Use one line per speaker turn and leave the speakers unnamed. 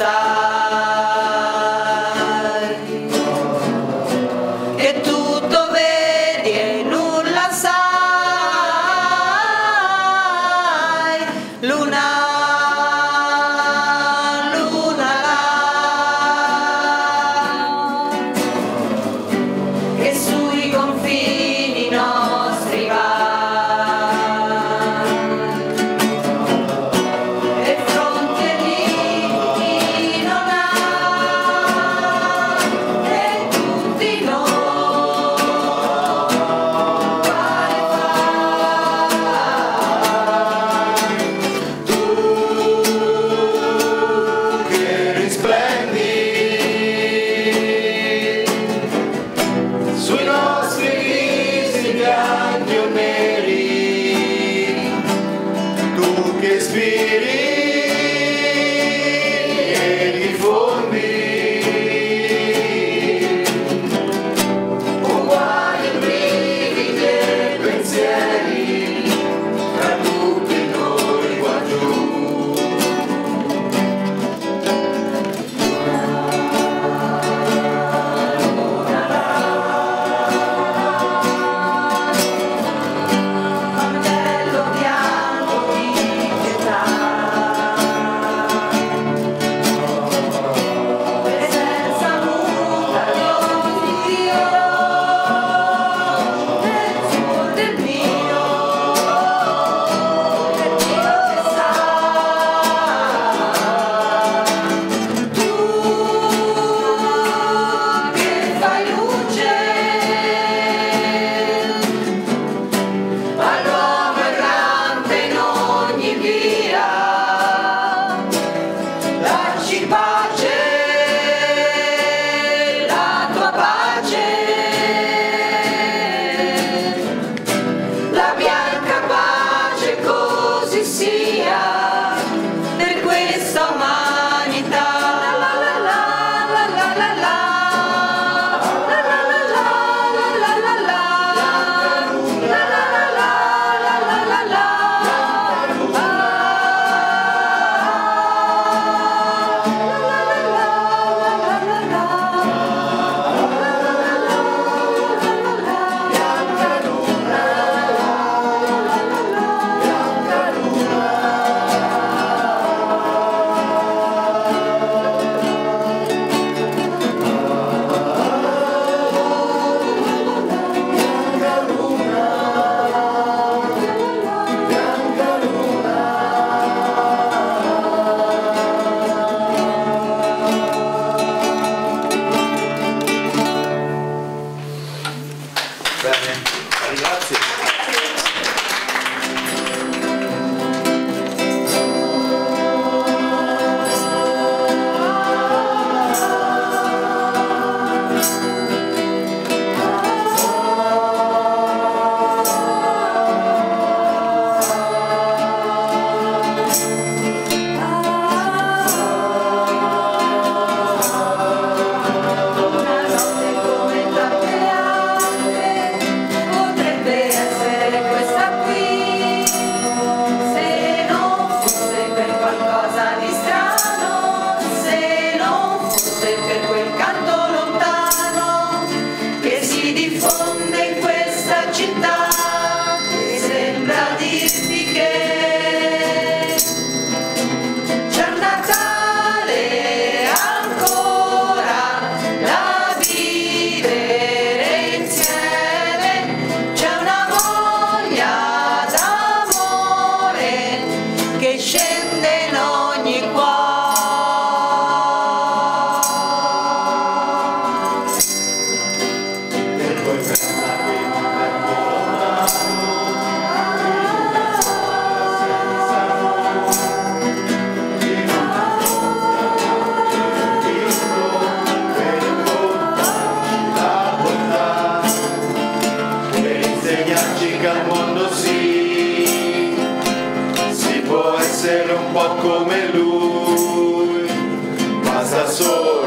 está
soul.